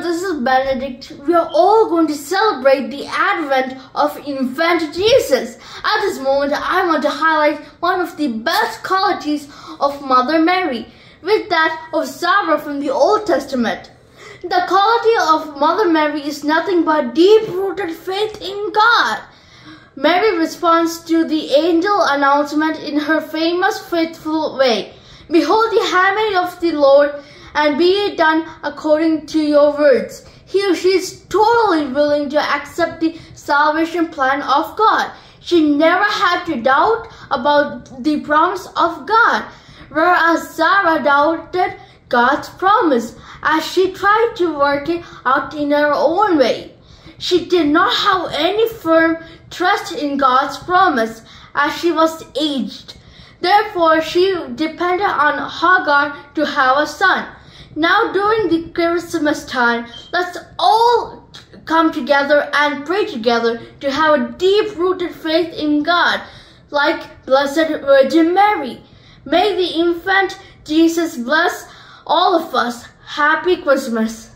of Benedict, we are all going to celebrate the advent of infant Jesus. At this moment, I want to highlight one of the best qualities of Mother Mary, with that of Sarah from the Old Testament. The quality of Mother Mary is nothing but deep-rooted faith in God. Mary responds to the angel announcement in her famous faithful way. Behold the handmaid of the Lord, and be it done according to your words. He or she is totally willing to accept the salvation plan of God. She never had to doubt about the promise of God, whereas Sarah doubted God's promise as she tried to work it out in her own way. She did not have any firm trust in God's promise as she was aged. Therefore, she depended on Hagar to have a son. Now, during the Christmas time, let's all come together and pray together to have a deep rooted faith in God, like Blessed Virgin Mary. May the infant Jesus bless all of us. Happy Christmas.